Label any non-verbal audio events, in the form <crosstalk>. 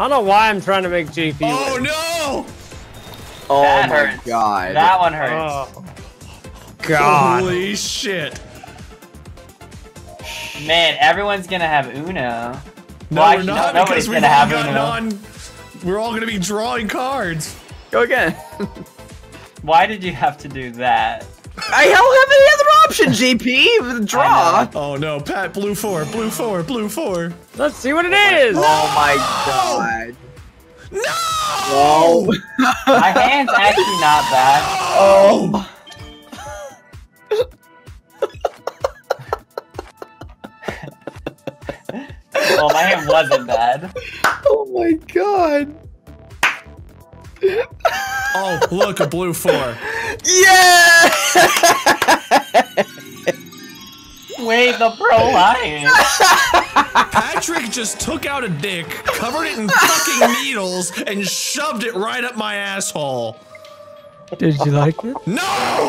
I don't know why I'm trying to make JP. Oh win. no! Oh That my hurts. god. That one hurts. Oh. God. Holy shit! Man, everyone's gonna have Uno. No, Well, we're actually, not no, because nobody's we've gonna all have gotten Uno. on. We're all gonna be drawing cards. Go again. Why did you have to do that? <laughs> I don't have any other option, GP. Draw. Oh no, Pat, blue four, blue four, blue four. Let's see what it oh is. Oh my god. No! Oh. <laughs> My hand's actually not bad. Oh. Well, my hand wasn't bad. Oh my god. Oh, look, a blue four. <laughs> Yeah! Wait, the pro lion. <laughs> Patrick just took out a dick, covered it in fucking needles, and shoved it right up my asshole. Did you like it? No!